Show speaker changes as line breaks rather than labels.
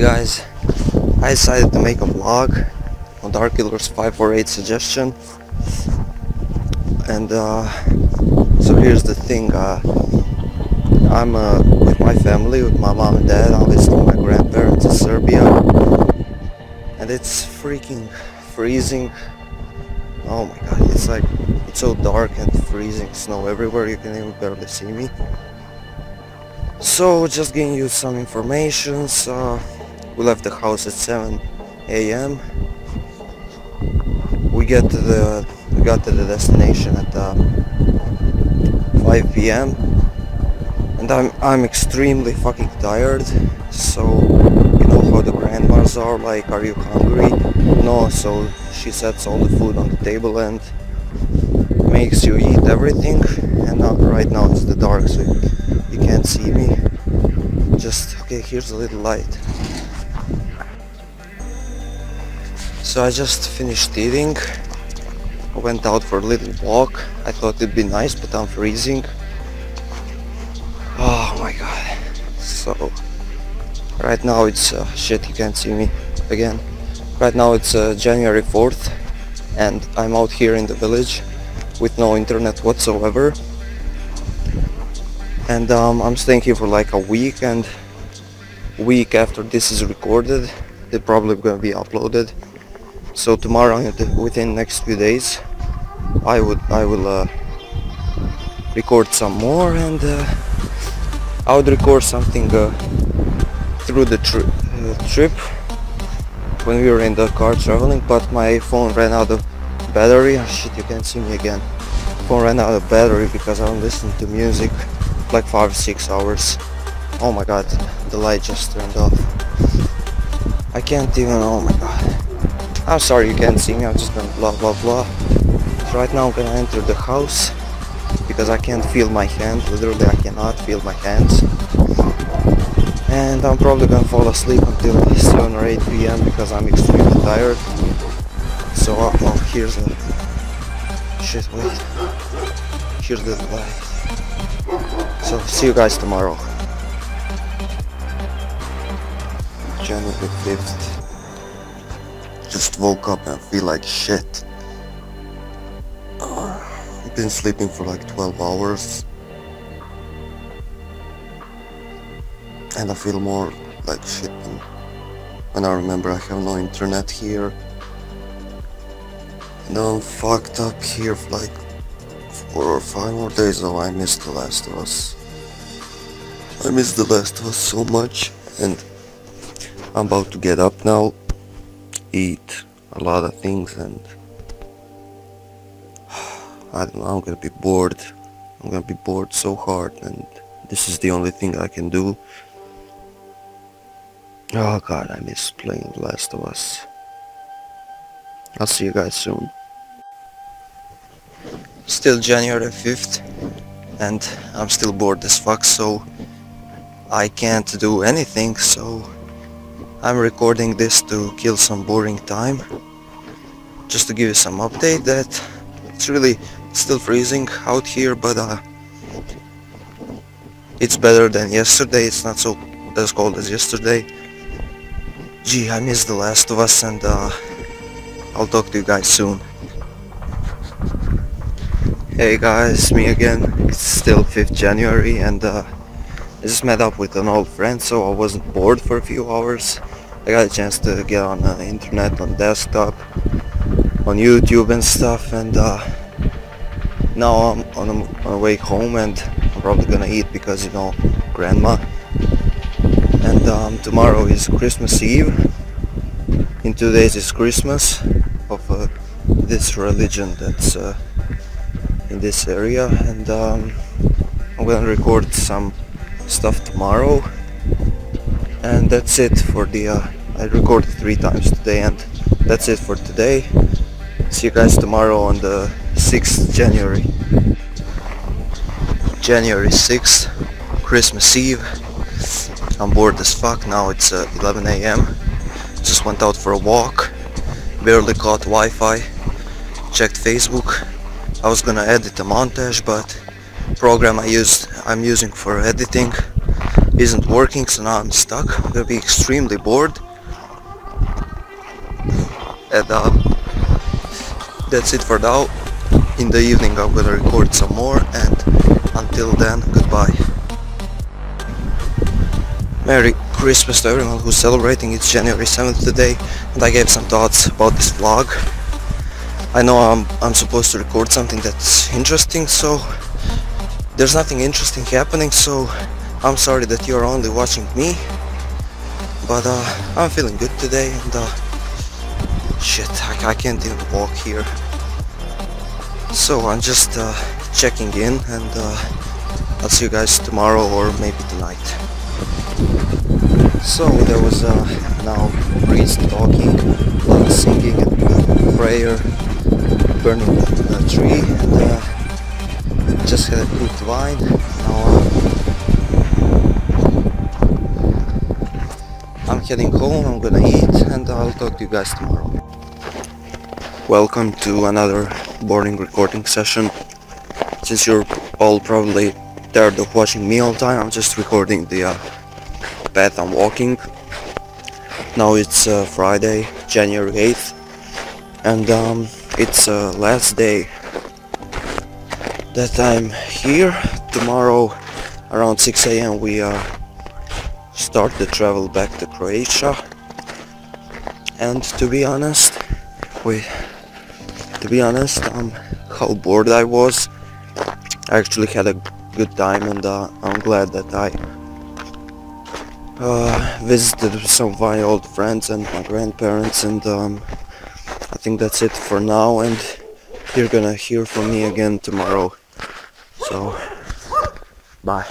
Guys, I decided to make a vlog on Dark Killers 548 suggestion. And uh, so here's the thing uh, I'm uh, with my family, with my mom and dad, obviously my grandparents in Serbia. And it's freaking freezing. Oh my god it's like it's so dark and freezing snow everywhere you can even barely see me. So just giving you some information so we left the house at 7 a.m we get to the we got to the destination at uh, 5 p.m and I'm I'm extremely fucking tired. So you know how the grandmas are like are you hungry? No so she sets all the food on the table and makes you eat everything. And now, right now it's the dark so you, you can't see me. Just okay here's a little light so I just finished eating. I went out for a little walk. I thought it'd be nice but I'm freezing. Oh my god. So right now it's uh, shit you can't see me again. Right now it's uh, January 4th and I'm out here in the village with no internet whatsoever. And um, I'm staying here for like a week and week after this is recorded they're probably gonna be uploaded. So tomorrow within next few days I would I will uh, record some more and uh, I would record something uh, through the tri uh, trip when we were in the car traveling but my phone ran out of battery. Oh, shit you can't see me again. Phone ran out of battery because I'm listening to music like 5-6 hours oh my god the light just turned off I can't even oh my god I'm sorry you can't see me, I'm just gonna blah blah blah. Right now I'm gonna enter the house because I can't feel my hand, literally I cannot feel my hands. And I'm probably gonna fall asleep until 7 or 8 p.m. because I'm extremely tired. So, uh, oh, here's a... Shit, wait. Here's the light. So, see you guys tomorrow. January 5th just woke up and feel like shit. Uh, I've been sleeping for like 12 hours. And I feel more like shit when I remember I have no internet here. And I'm fucked up here for like four or five more days. Oh, I missed The Last of Us. I miss The Last of Us so much and I'm about to get up now eat a lot of things and I don't know, I'm gonna be bored. I'm gonna be bored so hard and this is the only thing I can do. Oh god, I miss playing Last of Us. I'll see you guys soon. Still January 5th and I'm still bored as fuck so I can't do anything so I'm recording this to kill some boring time. Just to give you some update that it's really still freezing out here but uh, it's better than yesterday. It's not so as cold as yesterday. Gee I miss The Last of Us and uh, I'll talk to you guys soon. Hey guys me again. It's still 5th January and uh, I just met up with an old friend so I wasn't bored for a few hours. I got a chance to get on the internet, on desktop, on YouTube and stuff and uh, now I'm on my way home and I'm probably gonna eat because you know grandma. And um, tomorrow is Christmas Eve. In two days is Christmas of uh, this religion that's uh, in this area. And um, I'm gonna record some stuff tomorrow and that's it for the uh, I recorded three times today and that's it for today. See you guys tomorrow on the 6th January. January 6th Christmas Eve. I'm bored as fuck now it's uh, 11 a.m. just went out for a walk barely caught Wi-Fi checked Facebook. I was gonna edit a montage but program I used I'm using for editing isn't working so now I'm stuck. I'm gonna be extremely bored. And uh, that's it for now. In the evening I'm gonna record some more and until then goodbye. Merry Christmas to everyone who's celebrating. It's January 7th today and I gave some thoughts about this vlog. I know I'm, I'm supposed to record something that's interesting so there's nothing interesting happening so I'm sorry that you're only watching me but uh, I'm feeling good today and uh, shit I, I, can't even walk here so I'm just uh, checking in and uh, I'll see you guys tomorrow or maybe tonight so there was uh, now priest talking, singing and uh, prayer, burning a tree and just had a good wine. Now heading home, I'm gonna eat and I'll talk to you guys tomorrow. Welcome to another boring recording session. Since you're all probably tired of watching me all the time, I'm just recording the uh, path I'm walking. Now it's uh, Friday, January 8th, and um, it's uh, last day that I'm here. Tomorrow around 6 a.m. we uh, start the travel back to Croatia. And to be honest, we, to be honest, um, how bored I was. I actually had a good time and uh, I'm glad that I uh, visited some of my old friends and my grandparents and um, I think that's it for now and you're gonna hear from me again tomorrow so bye